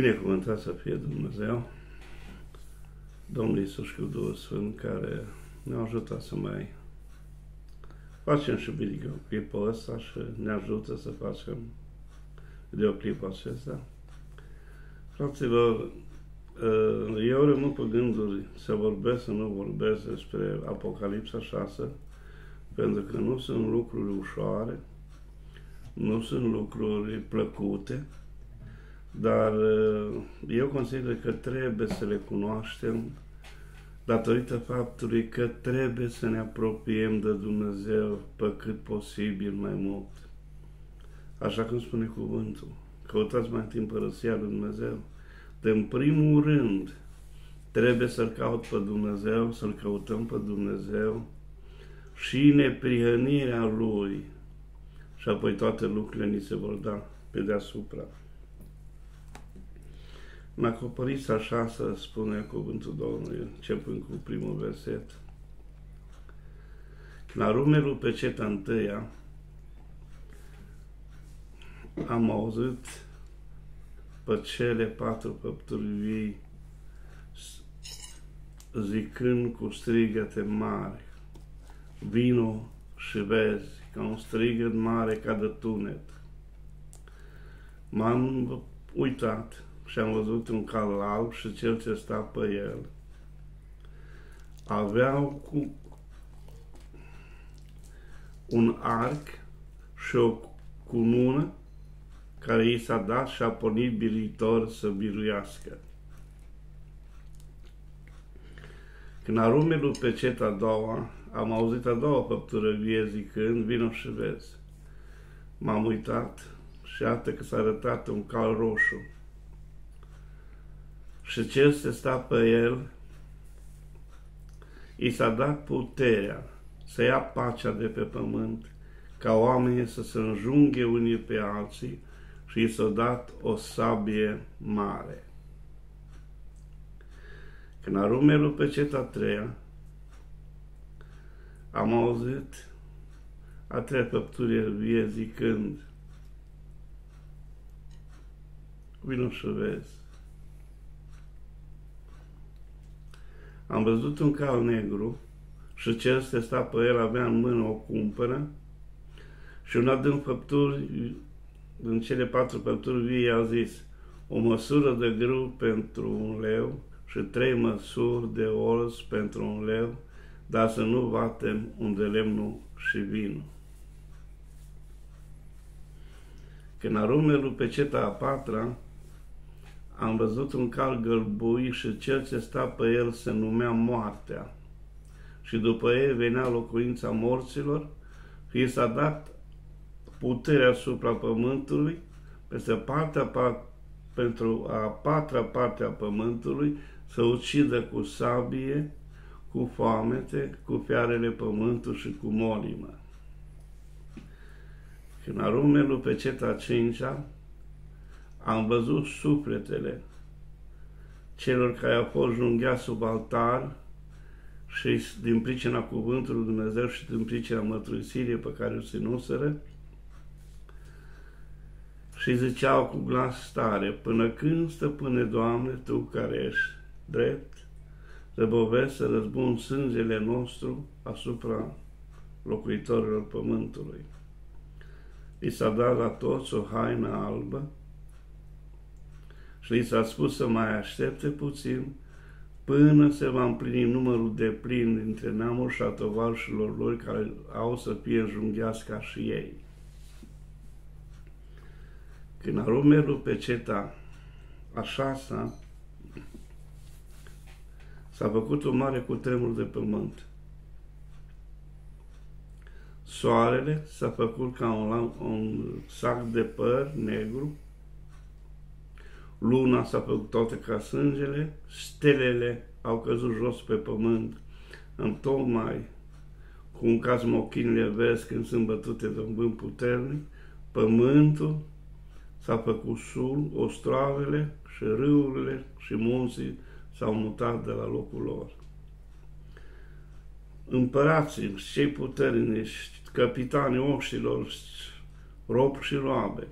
Binecuvântat să fie Dumnezeu, Domnul Iisus și Duhul Sfânt, care ne ajută să mai facem și videoclipul ăsta și ne ajută să facem videoclipul acesta. Fraților, uh, eu rămân pe gânduri să vorbesc, să nu vorbesc despre Apocalipsa 6, pentru că nu sunt lucruri ușoare, nu sunt lucruri plăcute, dar uh, eu consider că trebuie să le cunoaștem datorită faptului că trebuie să ne apropiem de Dumnezeu pe cât posibil mai mult. Așa cum spune cuvântul, căutați mai timp părăsia lui Dumnezeu. De în primul rând, trebuie să-L caut pe Dumnezeu, să-L căutăm pe Dumnezeu și neprihănirea Lui. Și apoi toate lucrurile ni se vor da pe deasupra. În acoperița așa să spune cuvântul Domnului, începând cu primul verset. La rumelul pe ceta întâia am auzit pe cele patru păpturi vii zicând cu strigăte mari, vino și vezi, ca un strigăt mare ca de tunet. M-am uitat și am văzut un cal alb și cel ce sta pe el. Aveau cu un arc și o cunună care i s-a dat și a pornit biruitor să biruiască. Când arumelul pe ceta a doua, am auzit a doua făptură vie zicând, vino și vezi. M-am uitat și iată că s-a arătat un cal roșu și ce se sta pe el, i s-a dat puterea să ia pacea de pe pământ, ca oamenii să se înjunghe unii pe alții și i s-a dat o sabie mare. Când arumelul pe ceta treia, am auzit a treia făptură vie zicând, Vino și vezi. Am văzut un cal negru și cel ce sta pe el avea în mână o cumpără și una din făpturi, din cele patru făpturi vii, a zis o măsură de grâu pentru un leu și trei măsuri de orz pentru un leu, dar să nu batem unde lemnul și vinul. Când arumelul pe ceta a patra, am văzut un cal gălbui și cel ce sta pe el se numea Moartea. Și după ei venea locuința morților și i s-a dat puterea asupra pământului peste partea pat, pentru a patra parte a pământului să ucidă cu sabie, cu foamete, cu fiarele pământul și cu molimă. Când arumelul pe ceta cincea, am văzut sufletele celor care au fost junghiați sub altar și din pricina cuvântului Dumnezeu și din pricina mătruisirii pe care o ținuseră și ziceau cu glas tare, până când, stăpâne Doamne, Tu care ești drept, zăbovesc să răzbun sângele nostru asupra locuitorilor pământului. I s-a dat la toți o haină albă și li s-a spus să mai aștepte puțin până se va împlini numărul de plin dintre neamuri și atovarșilor lor care au să fie înjunghiați ca și ei. Când arumelul pe ceta a șasa s-a făcut o mare cutremur de pământ. Soarele s-a făcut ca un, un sac de păr negru luna s-a făcut toate ca sângele, stelele au căzut jos pe pământ, în tocmai cum caz mochinile vezi când sunt bătute de un vânt puternic, pământul s-a făcut sul, ostravele și râurile și munții s-au mutat de la locul lor. Împărații, cei puternici, capitanii oștilor, rob și roabe,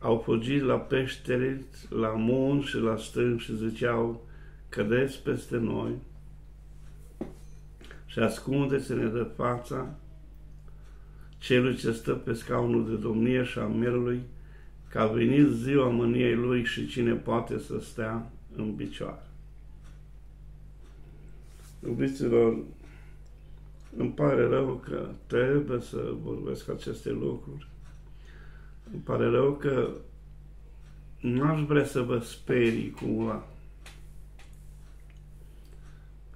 au fugit la peșteri, la munți și la stâng și ziceau, cădeți peste noi și ascundeți-ne de fața celui ce stă pe scaunul de domnie și a merului, că a venit ziua mâniei lui și cine poate să stea în picioare. Iubiților, îmi pare rău că trebuie să vorbesc aceste lucruri. Îmi pare rău că n-aș vrea să vă sperii cumva.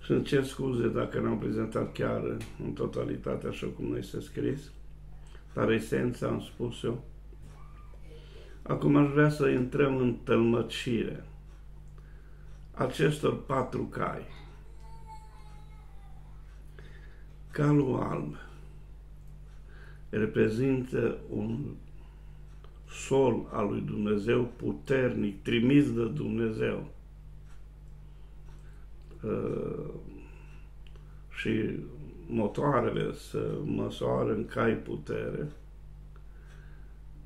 Și îmi cer scuze dacă n-am prezentat chiar în totalitate așa cum noi este scris, dar esența am spus eu. Acum aș vrea să intrăm în tălmăcire acestor patru cai. Calul alb reprezintă un sol al lui Dumnezeu puternic, trimis de Dumnezeu. Uh, și motoarele să măsoară în cai putere.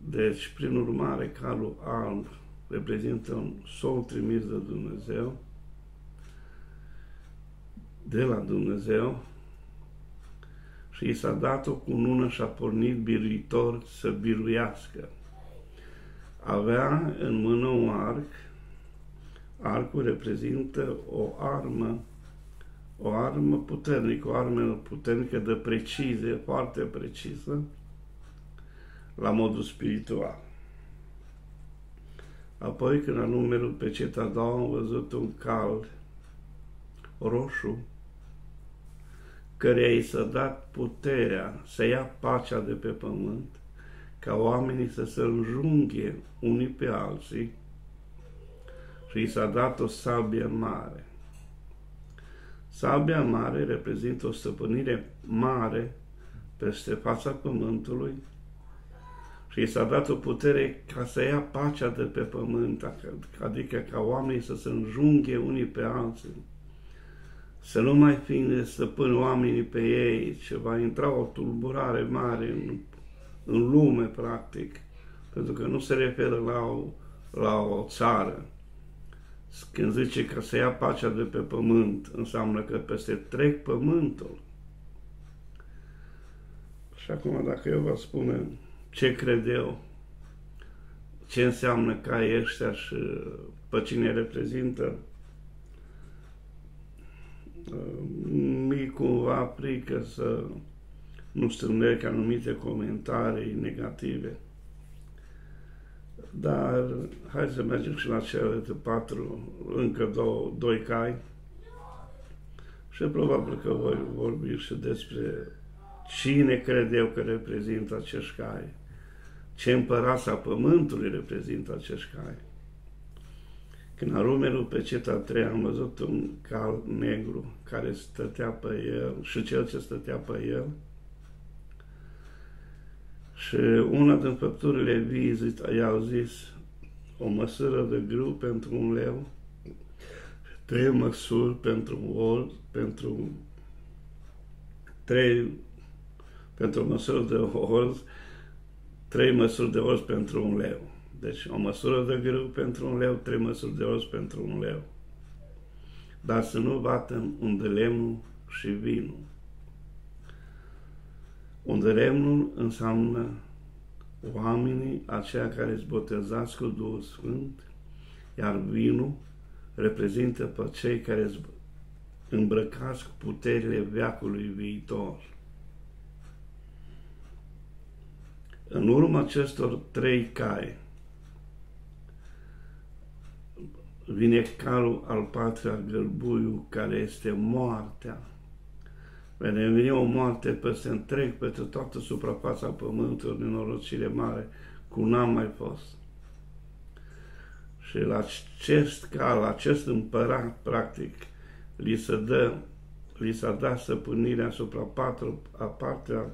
Deci, prin urmare, calul alb reprezintă un sol trimis de Dumnezeu, de la Dumnezeu, și i s-a dat o cunună și a pornit biruitor să biruiască. Avea în mână un arc, arcul reprezintă o armă, o armă puternică, o armă puternică de precizie, foarte precisă, la modul spiritual. Apoi, când a numerul pe ceta a doua, am văzut un cal roșu, care i s-a dat puterea să ia pacea de pe pământ, ca oamenii să se înjunghe unii pe alții și i s-a dat o sabie mare. Sabia mare reprezintă o stăpânire mare peste fața pământului și i s-a dat o putere ca să ia pacea de pe pământ, adică ca oamenii să se înjunghe unii pe alții să nu mai fie stăpân oamenii pe ei, ce va intra o tulburare mare în, în lume, practic, pentru că nu se referă la o, la o țară. Când zice că să ia pacea de pe pământ, înseamnă că peste trec pământul. Și acum, dacă eu vă spune ce cred eu, ce înseamnă ca ăștia și pe cine reprezintă, mi cumva frică să nu strânesc anumite comentarii negative. Dar hai să mergem și la cele patru, încă două, doi cai. Și probabil că voi vorbi și despre cine cred eu că reprezintă acești cai, ce împărața pământului reprezintă acești cai. Când a rumenul pe ceta 3 am văzut un cal negru care stătea pe el și cel ce stătea pe el. Și una din făpturile vii i-au zis o măsură de grâu pentru un leu, trei măsuri pentru un ol, pentru trei pentru o măsură de orz, trei măsuri de orz pentru un leu. Deci o măsură de grâu pentru un leu, trei măsuri de os pentru un leu. Dar să nu batem unde lemnul și vinul. Unde lemnul înseamnă oamenii aceia care îți botezați cu Duhul Sfânt, iar vinul reprezintă pe cei care îți îmbrăcați cu puterile veacului viitor. În urma acestor trei cai, vine calul al patrulea gălbuiu, care este moartea. Vede, vine o moarte peste întreg, pentru toată suprafața pământului, nenorocire mare, cu n-am mai fost. Și la acest cal, acest împărat, practic, li se dă, li s-a dat săpânirea asupra patru, a partea,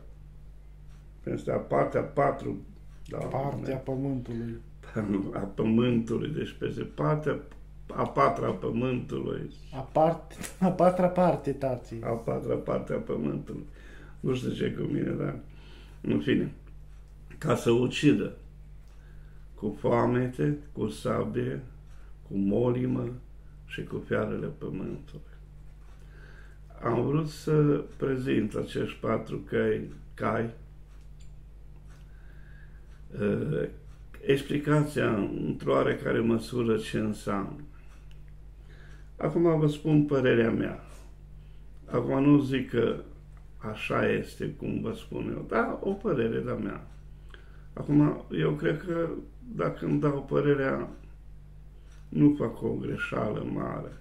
peste a partea patru, da, partea pământului. A pământului, deci peste partea a patra pământului. A, part, a patra parte, tații. A patra parte a pământului. Nu știu ce cu mine, dar în fine. Ca să ucidă. cu foamete, cu sabie, cu molimă și cu fiarele pământului. Am vrut să prezint acești patru cai, cai uh, explicația într-o oarecare măsură ce înseamnă. Acum vă spun părerea mea. Acum nu zic că așa este cum vă spun eu, dar o părere de-a mea. Acum, eu cred că dacă îmi dau părerea, nu fac o greșeală mare.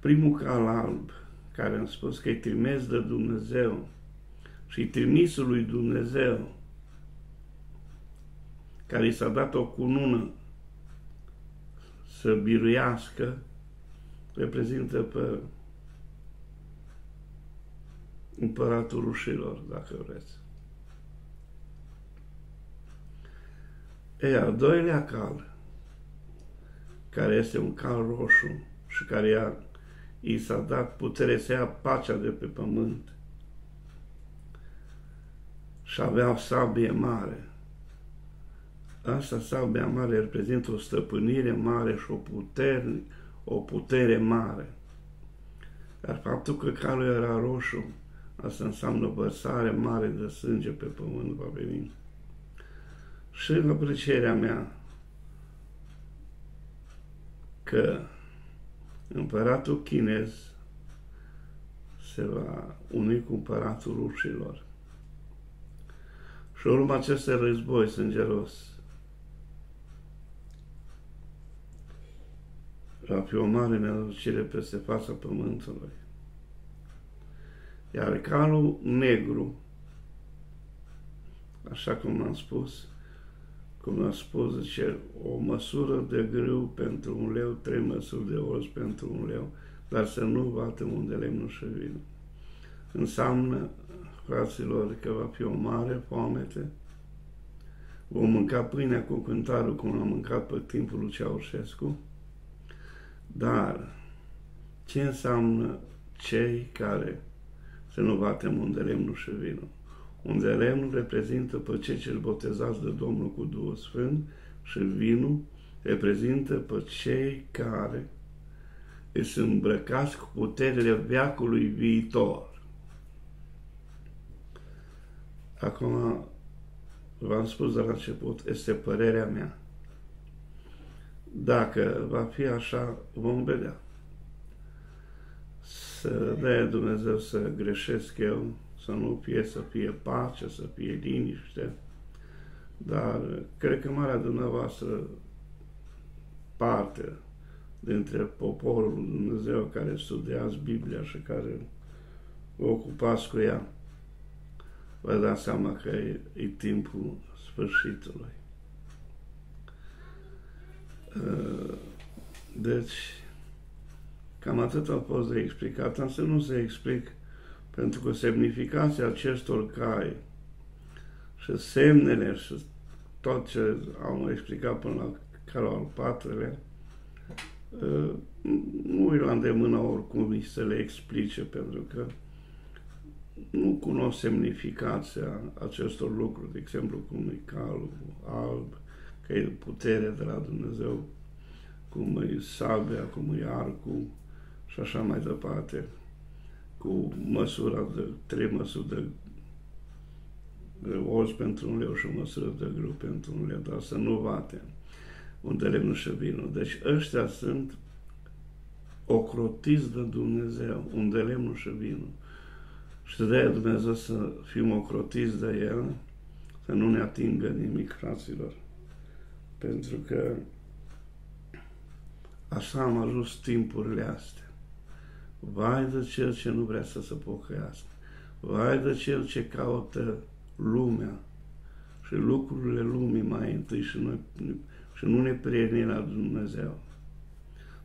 Primul cal alb, care am spus că e trimis de Dumnezeu și trimisul lui Dumnezeu, care i s-a dat o cunună să biruiască, reprezintă pe împăratul rușilor, dacă vreți. E al doilea cal, care este un cal roșu și care i-a, i s-a dat putere să ia pacea de pe pământ și avea o sabie mare. Asta sabia mare reprezintă o stăpânire mare și o putere, o putere mare. Dar faptul că calul era roșu, asta înseamnă vărsare mare de sânge pe pământ va veni. Și în aprecierea mea că împăratul chinez se va uni cu împăratul rușilor. Și urma acestui război sângeros va fi o mare nenorocire peste fața pământului. Iar calul negru, așa cum am spus, cum am spus, zice, o măsură de grâu pentru un leu, trei măsuri de os pentru un leu, dar să nu batem unde lemnul și vinul. Înseamnă, fraților, că va fi o mare foamete, vom mânca pâinea cu cântarul cum am mâncat pe timpul lui Ceaușescu, dar ce înseamnă cei care să nu batem unde lemnul și vinul? unde lemnul reprezintă pe cei ce botezați de Domnul cu Duhul Sfânt și vinul reprezintă pe cei care îți îmbrăcați cu puterile veacului viitor. Acum, v-am spus de la început, este părerea mea. Dacă va fi așa, vom vedea. Să dea Dumnezeu să greșesc eu, să nu fie să fie pace, să fie liniște, dar cred că marea dumneavoastră parte dintre poporul Dumnezeu care studiați Biblia și care vă ocupați cu ea, vă dați seama că e, e timpul sfârșitului. Uh, deci, cam atât a fost de explicat, am să nu se explic pentru că semnificația acestor cai și semnele și tot ce am explicat până la calul al patrulea, ă, nu îi la îndemână oricum să le explice, pentru că nu cunosc semnificația acestor lucruri, de exemplu cum e calul alb, că e putere de la Dumnezeu, cum e sabia, cum e arcul și așa mai departe cu măsura de trei măsuri de os pentru un leu și o măsură de grâu pentru un leu, dar să nu bate unde lemnul și vinul. Deci ăștia sunt ocrotiți de Dumnezeu, unde lemnul și vinul. Și de aia Dumnezeu să fim ocrotiți de El, să nu ne atingă nimic, fraților. Pentru că așa am ajuns timpurile astea. Vai de cel ce nu vrea să se pocăiască. Vai de cel ce caută lumea și lucrurile lumii mai întâi și, noi, și nu ne prieni la Dumnezeu.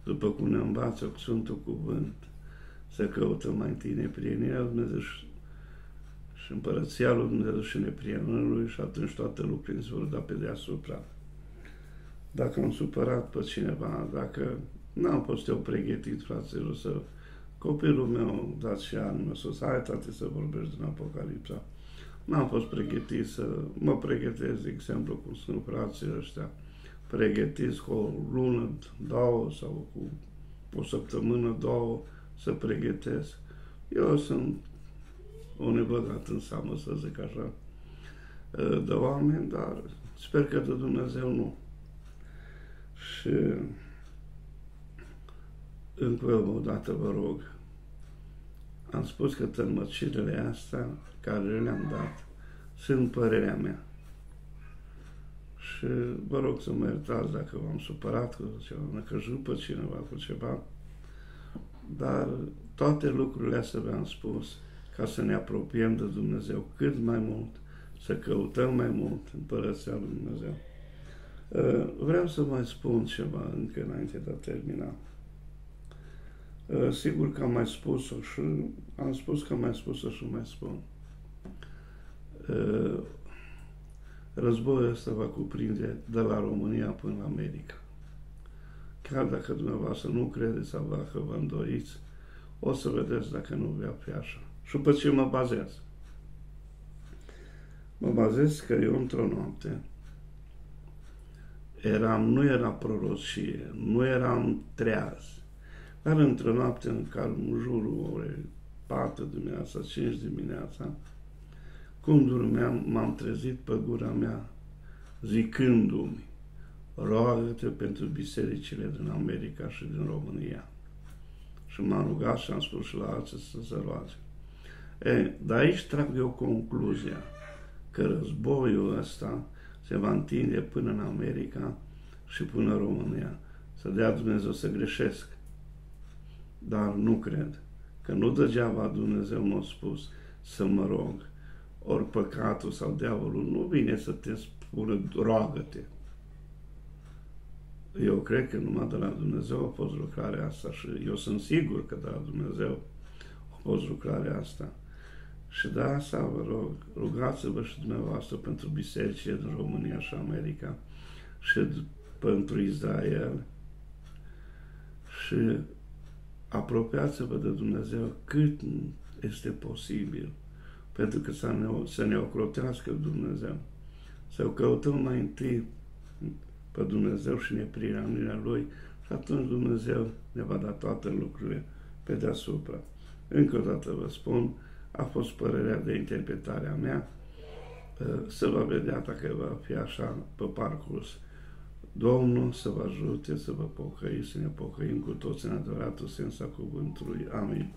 După cum ne învață cu Sfântul Cuvânt, să căutăm mai întâi neprienirea Dumnezeu și, și împărăția lui Dumnezeu și neprienirea lui și atunci toate lucrurile se vor da pe deasupra. Dacă am supărat pe cineva, dacă n-am fost eu pregătit, fraților, să Copilul meu, dat și anul sus, hai tati să vorbești din Apocalipsa. n-am fost pregătit să mă pregătesc, de exemplu, cum sunt frații ăștia, pregătiți cu o lună, două sau cu o săptămână, două să pregătesc. Eu sunt un nebăgat în seamă, să zic așa, de oameni, dar sper că de Dumnezeu nu. Și încă o dată vă rog, am spus că tălmăcirile astea care le-am dat sunt părerea mea. Și vă rog să mă iertați dacă v-am supărat cu ceva, năcăjut pe cineva cu ceva, dar toate lucrurile astea v-am spus ca să ne apropiem de Dumnezeu cât mai mult, să căutăm mai mult Împărăția Lui Dumnezeu. Uh, vreau să mai spun ceva încă înainte de a termina. Uh, sigur că am mai spus-o și am spus că am mai spus-o și mai spun. Uh, războiul ăsta va cuprinde de la România până la America. Chiar dacă dumneavoastră nu credeți sau dacă vă îndoriți, o să vedeți dacă nu va fi așa. Și pe ce mă bazez? Mă bazez că eu într-o noapte eram, nu era prorocie, nu eram treaz, dar într-o noapte în care în jurul ore 4 dimineața, 5 dimineața, cum dormeam, m-am trezit pe gura mea zicându-mi, roagă-te pentru bisericile din America și din România. Și m-am rugat și am spus și la alții să se roage. E, de aici trag eu concluzia că războiul ăsta se va întinde până în America și până în România. Să dea Dumnezeu să greșesc. Dar nu cred că nu degeaba Dumnezeu m-a spus să mă rog. Ori păcatul sau diavolul nu vine să te spună roagă-te. Eu cred că numai de la Dumnezeu a fost lucrarea asta și eu sunt sigur că de la Dumnezeu a fost lucrarea asta. Și de asta vă rog, rugați-vă și dumneavoastră pentru bisericile din România și America și pentru Israel și apropiați-vă de Dumnezeu cât este posibil, pentru că să ne, să ne ocrotească Dumnezeu. Să o căutăm mai întâi pe Dumnezeu și neprirea Lui și atunci Dumnezeu ne va da toate lucrurile pe deasupra. Încă o dată vă spun, a fost părerea de interpretare a mea, să va vedea dacă va fi așa pe parcurs. Domnul să vă ajute să vă pocăiți, să ne pocăim cu toți în adevăratul sens a cuvântului. Amin.